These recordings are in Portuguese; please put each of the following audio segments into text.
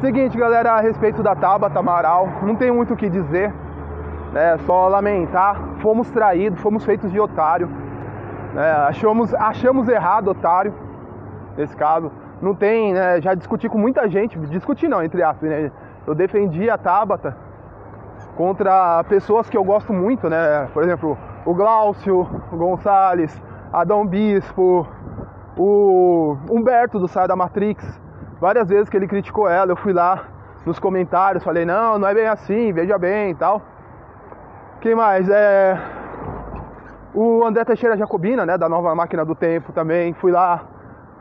Seguinte, galera, a respeito da Tabata Amaral, não tem muito o que dizer, né? Só lamentar. Fomos traídos, fomos feitos de otário. Né? Achamos, achamos errado otário, nesse caso. Não tem, né? Já discuti com muita gente, discuti não, entre aspas, né? Eu defendi a Tabata contra pessoas que eu gosto muito, né? Por exemplo, o Glaucio Gonçalves, Adão Bispo, o Humberto do Saia da Matrix. Várias vezes que ele criticou ela, eu fui lá nos comentários, falei, não, não é bem assim, veja bem e tal. Quem mais? É. O André Teixeira Jacobina, né, da nova máquina do tempo também, fui lá,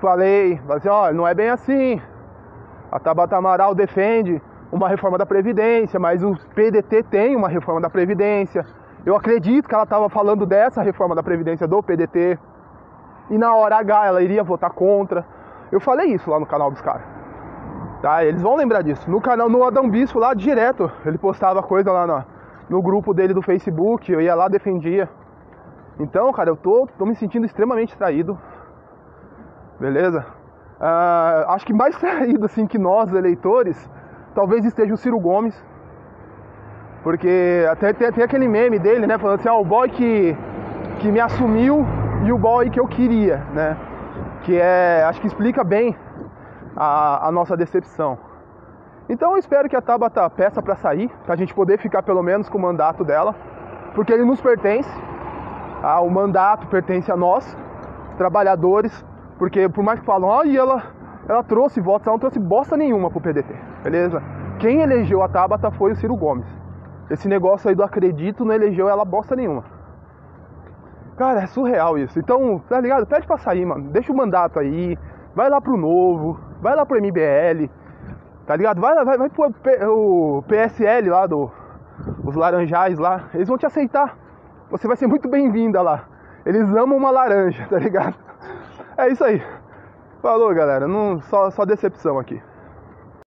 falei, falei assim, olha, não é bem assim. A Tabata Amaral defende uma reforma da Previdência, mas o PDT tem uma reforma da Previdência. Eu acredito que ela estava falando dessa reforma da Previdência do PDT. E na hora H ela iria votar contra. Eu falei isso lá no canal dos caras. Tá? Eles vão lembrar disso. No canal, no Adão Bispo lá direto, ele postava coisa lá no, no grupo dele do Facebook, eu ia lá defendia. Então, cara, eu tô, tô me sentindo extremamente traído. Beleza? Uh, acho que mais traído assim que nós, eleitores, talvez esteja o Ciro Gomes. Porque até tem, tem, aquele meme dele, né? Falando assim, ah, o boy que, que me assumiu e o boy que eu queria, né? Que é, acho que explica bem a, a nossa decepção. Então eu espero que a Tabata peça para sair, para a gente poder ficar pelo menos com o mandato dela, porque ele nos pertence, ah, o mandato pertence a nós, trabalhadores, porque por mais que falam, ah, e ela, ela trouxe votos, ela não trouxe bosta nenhuma pro PDT, beleza? Quem elegeu a Tabata foi o Ciro Gomes. Esse negócio aí do acredito não elegeu ela bosta nenhuma. Cara, é surreal isso. Então, tá ligado? Pede pra sair, mano. Deixa o mandato aí. Vai lá pro novo. Vai lá pro MBL. Tá ligado? Vai, vai, vai pro o PSL lá do. Os laranjais lá. Eles vão te aceitar. Você vai ser muito bem-vinda lá. Eles amam uma laranja, tá ligado? É isso aí. Falou, galera. Não, só, só decepção aqui.